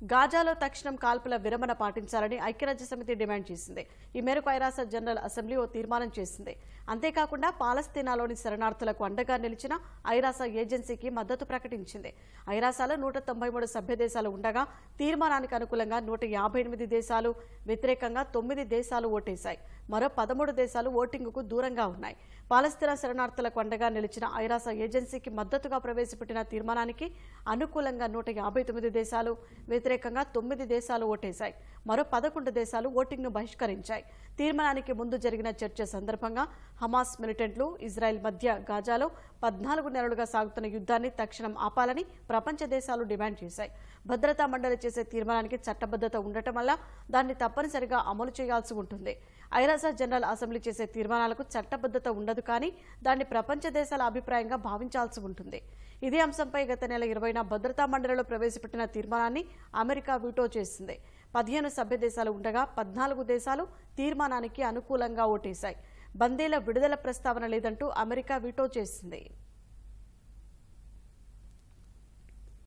గాజాలో తక్షణం కాల్పుల విరమణ పాటించాలని ఐక్యరాజ్యసమితి డిమాండ్ చేసింది. ఈ మేరకు ఐరాస జనరల్ అసెంబ్లీ ఓ తీర్మానం చేసింది. అంతేకాకుండా పాలస్తీనాలోని శరణార్థులకు అండగా నిలిచిన ఐరాస ఏజెన్సీకి మద్దతు ప్రకటించింది. ఐరాసాలో నూట తొంభై మూడు సభ్య దేశాలు ఉండగా తీర్మానానికి అనుకూలంగా నూట యాభై ఎనిమిది దేశాలు వ్యతిరేకంగా తొమ్మిది దేశాలు ఓటేశాయి. మరో పదమూడు దేశాలు ఓటింగుకు దూరంగా ఉన్నాయి. పాలస్తీనా శరణార్థులకు అండగా నిలిచిన ఐరాస ఏజెన్సీకి మద్దతుగా ప్రవేశపెట్టిన తీర్మానానికి అనుకూలంగా నూట యాభై తొమ్మిది దేశాలు వ్యతిరేకంగా తొమ్మిది దేశాలు ఓటేశాయి. మరో పదకొండు దేశాలు ఓటింగ్ను బహిష్కరించాయి. తీర్మానానికి ముందు జరిగిన చర్చ సందర్భంగా హమాస్ మిలిటెంట్లు ఇజ్రాయెల్ మధ్య గాజాలో పద్నాలుగు నెలలుగా సాగుతున్న యుద్ధాన్ని తక్షణం ఆపాలని ప్రపంచ దేశాలు డిమాండ్ చేశాయి. భద్రతా మండలి చేసే తీర్మానానికి చట్టబద్ధత ఉండటం వల్ల దాన్ని తప్పనిసరిగా అమలు చేయాల్సి ఉంటుంది. ఐరాసా జనరల్ అసెంబ్లీ చేసే తీర్మానాలకు చట్టబద్ధత ఉండదు కానీ దాన్ని ప్రపంచ దేశాల అభిప్రాయంగా భావించాల్సి ఉంటుంది. ఇదే అంశంపై గత నెల ఇరవైన భద్రతా మండలిలో ప్రవేశపెట్టిన తీర్మానాన్ని అమెరికా వీటో చేసింది. పదిహేను సభ్య దేశాలు ఉండగా పద్నాలుగు దేశాలు తీర్మానానికి అనుకూలంగా ఓటేశాయి. బందీల విడుదల ప్రస్తావన లేదంటూ అమెరికా వీటో చేసింది.